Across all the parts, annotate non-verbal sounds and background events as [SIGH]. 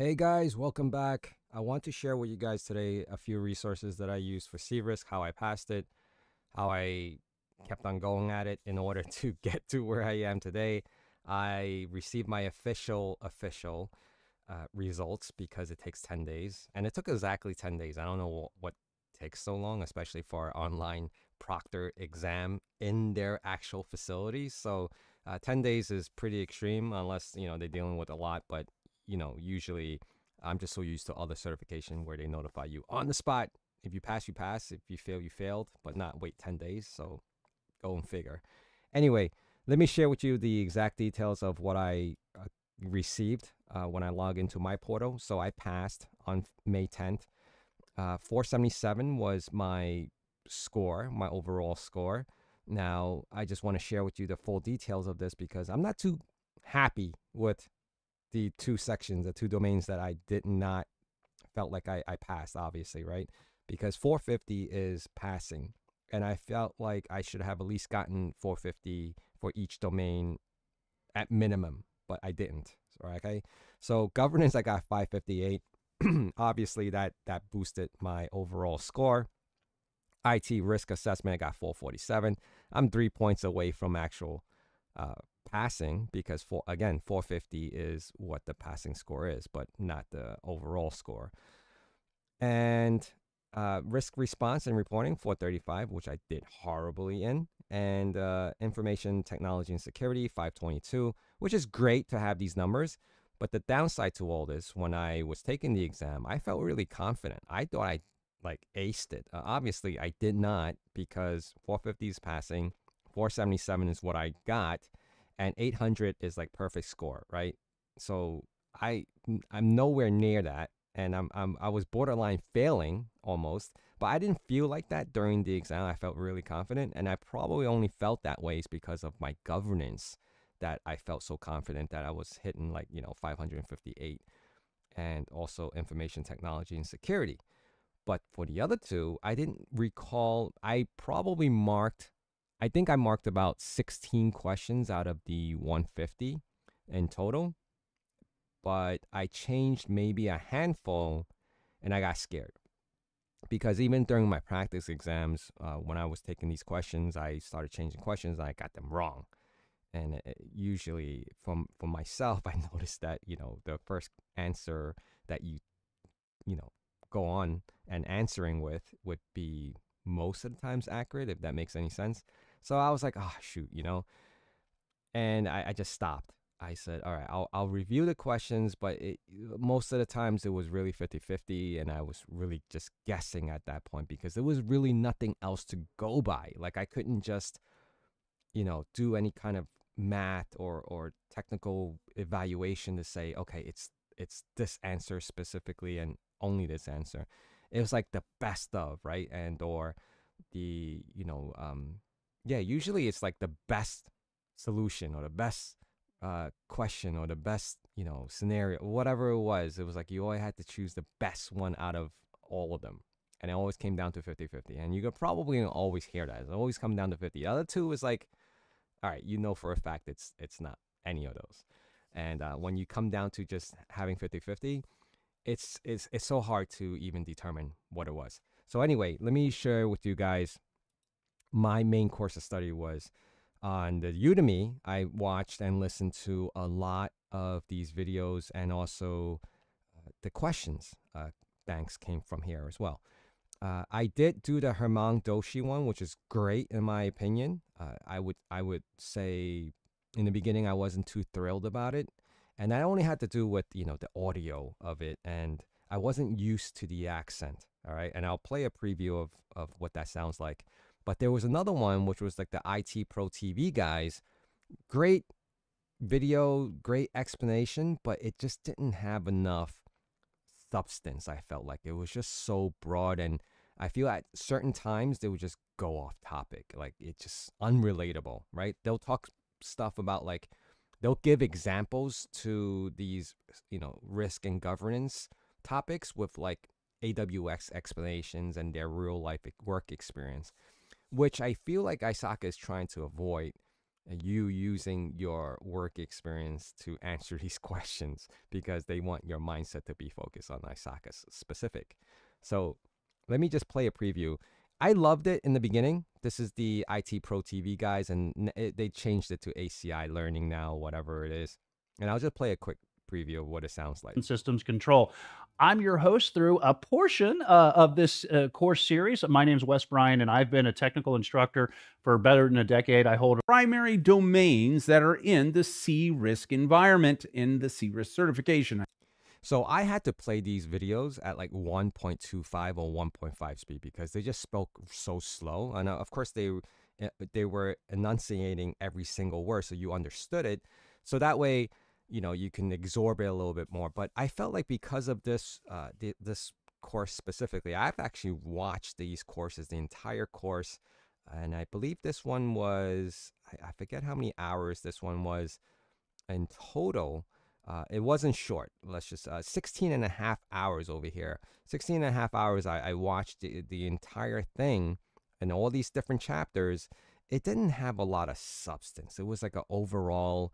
Hey guys, welcome back. I want to share with you guys today a few resources that I used for CRISC, how I passed it, how I kept on going at it in order [LAUGHS] to get to where I am today. I received my official official uh, results because it takes 10 days and it took exactly 10 days. I don't know what, takes so long, especially for online proctor exam in their actual facilities. So uh, 10 days is pretty extreme unless, you know, they're dealing with a lot, but you know, usually I'm just so used to other certification where they notify you on the spot. If you pass, you pass. If you fail, you failed, but not wait 10 days. So go and figure. Anyway, let me share with you the exact details of what I uh, received uh, when I log into my portal. So I passed on May 10th. Uh, 477 was my score, my overall score. Now, I just want to share with you the full details of this because I'm not too happy with the two sections, the two domains that I did not felt like I, I passed, obviously, right? Because 450 is passing. And I felt like I should have at least gotten 450 for each domain at minimum, but I didn't. Okay. So governance, I got 558. [CLEARS THROAT] obviously, that that boosted my overall score. IT risk assessment, I got 447. I'm three points away from actual uh, passing because for again 450 is what the passing score is but not the overall score. And uh, risk response and reporting 435 which i did horribly in and uh, information technology and security 522 which is great to have these numbers but the downside to all this when i was taking the exam i felt really confident. I thought i like aced it. Uh, obviously i did not because 450 is passing 477 is what i got and 800 is like perfect score, right? So I I'm nowhere near that, and I'm, I'm I was borderline failing almost, but I didn't feel like that during the exam. I felt really confident, and I probably only felt that way because of my governance that I felt so confident that I was hitting like you know 558, and also information technology and security. But for the other two, I didn't recall. I probably marked I think I marked about 16 questions out of the 150 in total, but I changed maybe a handful and I got scared. Because even during my practice exams, uh, when I was taking these questions, I started changing questions I got them wrong. And it, usually, from for myself, [LAUGHS] I noticed that you know the first answer that you you know go on and answering with would be most of the times accurate, if that makes any sense. So I was like, oh, shoot, you know? And I, I just stopped. I said, all right, I'll, I'll review the questions, but it, most of the times it was really 50 50. And I was really just guessing at that point because there was really nothing else to go by. Like I couldn't just, you know, do any kind of math or, or technical evaluation to say, okay, it's, it's this answer specifically and only this answer. It was like the best of, right? And, or the, you know, um, yeah, usually it's like the best solution or the best uh, question or the best, you know, scenario, whatever it was. It was like you always had to choose the best one out of all of them. And it always came down to 50 50. And you could probably always hear that. It always come down to 50. The other two is like, all right, you know for a fact it's it's not any of those. And uh, when you come down to just having 50 50, it's, it's, it's so hard to even determine what it was. So, anyway, let me share with you guys my main course of study was on the Udemy. I watched and listened to a lot of these videos and also uh, the questions uh, banks came from here as well. Uh, I did do the Hemang Doshi one, which is great in my opinion. Uh, I would I would say in the beginning I wasn't too thrilled about it, and that only had to do with you know the audio of it, and I wasn't used to the accent. All right, and I'll play a preview of of what that sounds like. But there was another one, which was like the IT Pro TV guys. Great video, great explanation, but it just didn't have enough substance. I felt like it was just so broad. And I feel at certain times they would just go off topic. Like it's just unrelatable, right? They'll talk stuff about like, they'll give examples to these, you know, risk and governance topics with like AWS explanations and their real life work experience which I feel like ISACA is trying to avoid uh, you using your work experience to answer [LAUGHS] these questions because they want your mindset to be focused on ISACA specific. So let me just play a preview. I loved it in the beginning. This is the IT Pro TV guys, and it, they changed it to ACI Learning now, whatever it is. And I'll just play a quick preview of what it sounds like. Systems control. I'm your host through a portion uh, of this uh, course series. My name is Wes Bryan, and I've been a technical instructor for better than a decade. I hold primary domains that are in the CRISC environment in the CRISC certification. So I had to play these videos at like 1.25 or 1.5 speed because they just spoke so slow. And uh, of course, they eh, they were enunciating every single word, so you understood it. So that way, you know, you can absorb it a little bit more. But I felt like because of this, uh, th- this course specifically, I've actually watched these courses, the entire course, and I believe this one was, I, I forget how many hours this one was in total. Uh, it wasn't short. Let's just, uh, 16 and a half hours over here. 16 and a half hours, I, I watched the, the entire thing and all these different chapters. It didn't have a lot of substance. It was like an overall,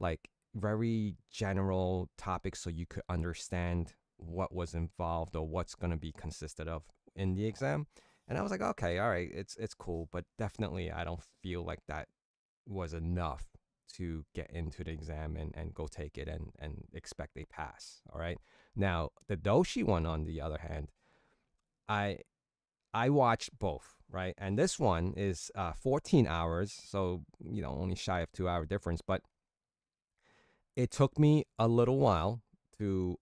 like very general topics so you could understand what was involved or what's going to be consisted of in the exam. And I was like, okay, all right, it's it's cool, but definitely I don't feel like that was enough to get into the exam and, and go take it and, and expect a pass. All right. Now the Doshi one on the other hand, I I watched both, right? And this one is uh, 14 hours, so you know, only shy of two hour difference, but it took me a little while to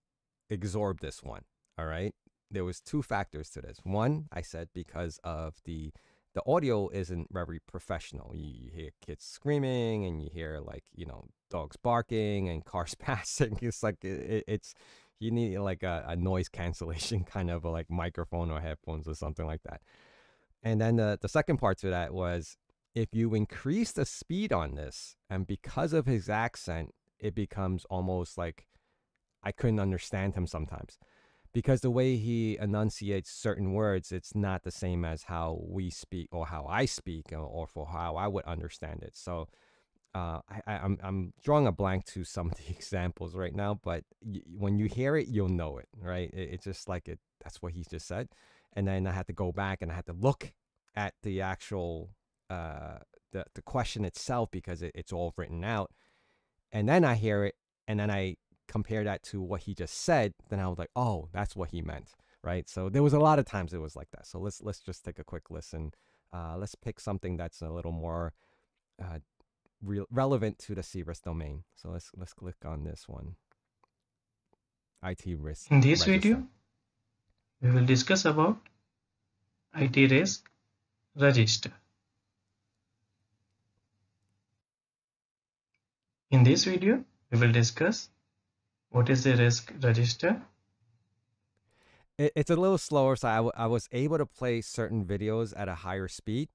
absorb this one. All right. There was two factors to this. One, I said because of the the audio isn't very professional. You, hear kids screaming and you hear like you know dogs barking and [LAUGHS] cars passing. It's like it, it's you need like a, a noise cancellation [LAUGHS] kind of a, like microphone or headphones or something like that. And then the the second part to that was if you increase the speed on this, and because of his accent, it becomes almost like I couldn't understand him sometimes because the way he enunciates certain words, it's not the same as how we speak or how I speak or, or for how I would understand it. So uh, I, am I'm, I'm drawing a blank to some of the [LAUGHS] examples right now, but when you hear it, you'll know it, right? It, it's just like it. That's what he just said, and then I had to go back and I had to look at the actual uh, the the question itself because it, it's all written out and then I hear it and then I compare that to what he just said, then I was like, oh, that's what he meant, right? So there was a lot of times it was like that. So let's let's just take a quick listen. Uh, let's pick something that's a little more uh, re- relevant to the CRISC domain. So let's let's click on this one. IT risk. In this register. video, we will discuss about IT risk register. In this video, we will discuss what is the risk register. it's a little slower, so I, I was able to play certain videos at a higher speed,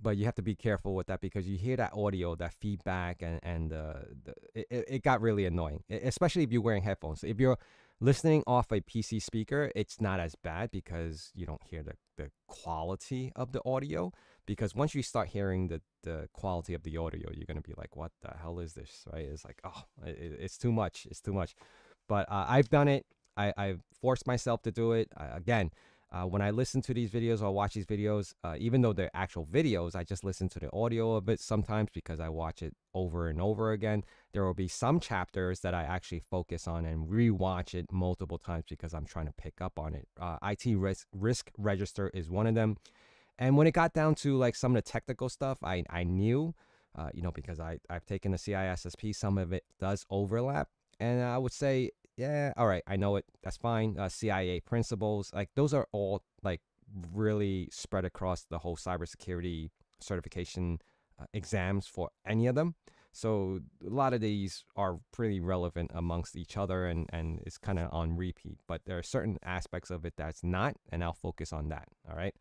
but you have to be careful with that because you hear that audio, that feedback, and and uh, the, it, it got really annoying, especially if you're wearing headphones. If you're listening off a PC speaker, it's not as bad because you don't hear the, the quality of the audio because once you start hearing the, the quality of the audio you're going to be like what the hell is this? Right? It's like oh it, it's too much. It's too much. But uh, i've done it. I, i've forced myself to do it. I, again uh, when i listen to these videos or watch these videos uh, even though they're actual videos i just listen to the audio a bit sometimes because i watch it over and over again. There will be some chapters that i actually focus on and rewatch it multiple times because i'm trying to pick up on it. Uh, it risk, risk register is one of them and when it got down to like some of the technical stuff, I, I knew, uh, you know, because I, I've taken the CISSP, some of it does overlap. And I would say, yeah, all right, I know it. That's fine. Uh, CIA principles, like those are all like really spread across the whole cybersecurity certification uh, exams for any of them. So a lot of these are pretty relevant amongst each other and, and it's kind of on repeat. But there are certain aspects of it that's not, and I'll focus on that. All right.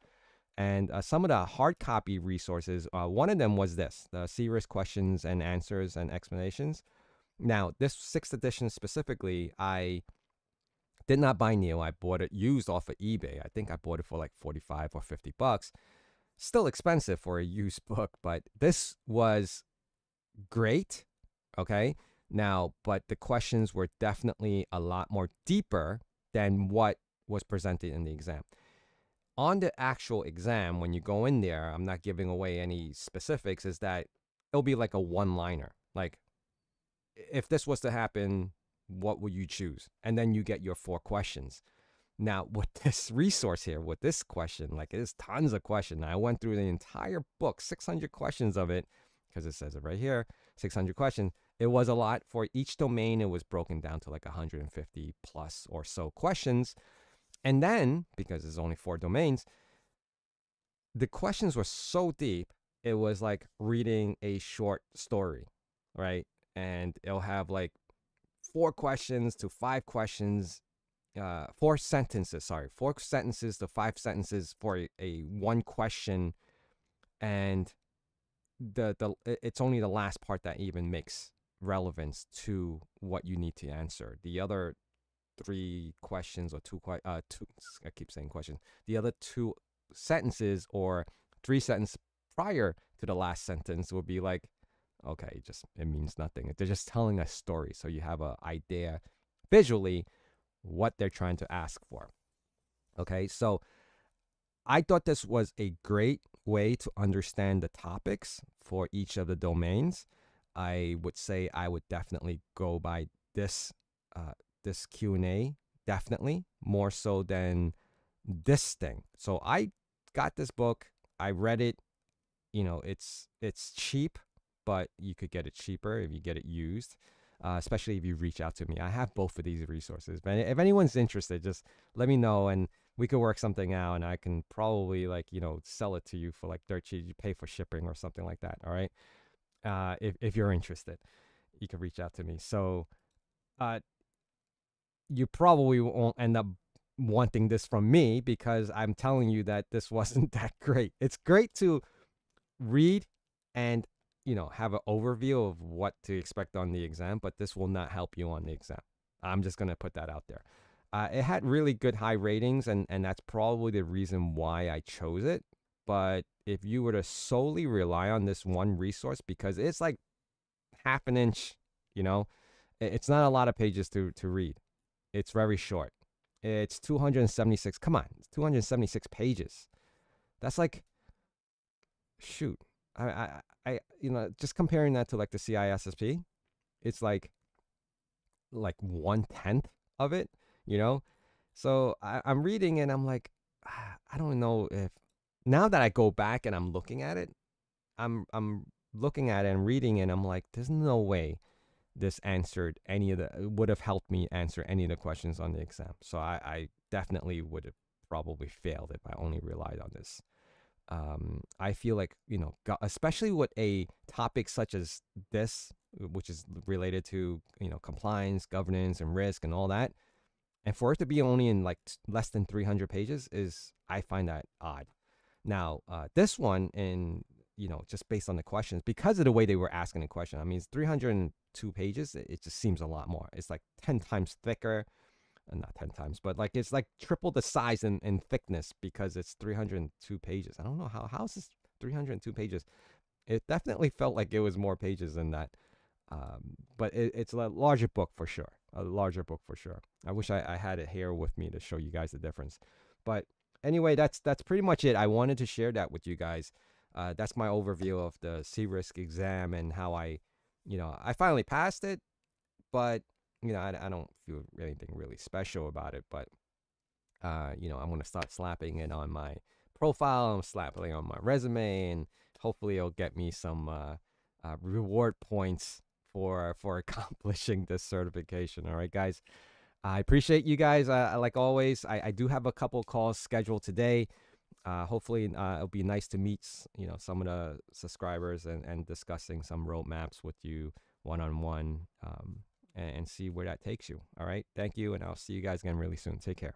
And uh, some of the hard copy resources, uh, one of them was this the CRISC questions and answers and explanations. Now, this sixth edition specifically, I did not buy new. I bought it used off of eBay. I think I bought it for like 45 or 50 bucks. Still expensive for a used [LAUGHS] book, but this was great. Okay. Now, but the questions were definitely a lot more deeper than what was presented in the exam. On the actual exam, when you go in there, I'm not giving away any specifics, is that it'll be like a one liner. Like, if this was to happen, what would you choose? And then you get your four questions. Now, [LAUGHS] with this resource here, with this question, like there's tons of questions. I went through the entire book, 600 questions of it, because it says it right here, 600 questions. It was a lot for each domain. It was broken down to like 150 plus or so questions. And then, because there's only four domains, the questions were so deep, it was like reading a short story, right? And it'll have like four questions to five questions, uh, four sentences, sorry, four sentences to five sentences for a, a one question. And the, the it's only the last part that even makes relevance to what you need to answer. The other three questions or two, uh, two I keep saying questions. The other two sentences or three sentences prior to the last sentence will be like, okay, it just it means nothing. They're just telling a story, so you have an idea visually what they're trying to ask for. Okay, so I thought this was a great way to understand the topics for each of the domains. I would say I would definitely go by this uh, this Q and A definitely more so than this thing. So I got this book. I read it. You know, it's it's cheap, but you could get it cheaper if you get it used. Uh, especially if you reach out to me. I have both of these resources. But if anyone's interested, just let me know and we could work something out and I can probably like, you know, sell it to you for like dirt cheap. You pay for shipping or something like that. All right. Uh, if, if you're interested, you can reach out to me. So, uh, you probably won't end up wanting this from me because I'm telling you that this [LAUGHS] wasn't that great. It's great to read and you know have an overview of what to expect on the exam, but this will not help you on the exam. I'm just gonna put that out there. Uh, it had really good high ratings, and and that's probably the reason why I chose it. But if you were to solely rely on this one resource, because it's like half an inch, you know, it's not a lot of pages to to read. It's very short. It's 276. Come on, it's 276 pages. That's like, shoot. I, I, I, you know, just comparing that to like the CISSP, it's like, like one tenth of it. You know, so I, I'm reading and I'm like, [SIGHS] I don't know if now that I go back and I'm looking at it, I'm I'm looking at it and reading it and I'm like, there's no way this answered any of the would have helped me answer any of the questions on the exam. So I, I definitely would have probably failed if I only relied on this. Um, I feel like you know, especially with a topic such as this, which is related to you know compliance, governance, and risk, and all that, and for it to be only in like less than 300 pages is I find that odd. Now, uh, this one in you know just based on the questions because of the way they were asking the question. I mean, it's 300 two pages, it just seems a lot more. It's like 10 times thicker. Uh, not 10 times, but like it's like triple the size and, and thickness because it's 302 pages. I don't know how, how is this 302 pages? It definitely felt like it was more pages than that. Um, but it, it's a larger book for sure. A larger book for sure. I wish I, I had it here with me to show you guys the difference. But anyway, that's that's pretty much it. I wanted to share that with you guys. Uh, that's my overview of the CRISC exam and how I you know, I finally passed it, but you know, I, I don't feel anything really special about it. But uh, you know, I'm gonna start slapping it on my profile. I'm slapping it on my resume, and hopefully, it'll get me some uh, uh, reward points for for [LAUGHS] accomplishing this certification. All right, guys. I appreciate you guys. Uh, like always, I, I do have a couple calls scheduled today. Uh, hopefully, uh, it'll be nice to meet you know some of the subscribers and, and discussing some roadmaps with you one on one and see where that takes you. All right, thank you, and I'll see you guys again really soon. Take care.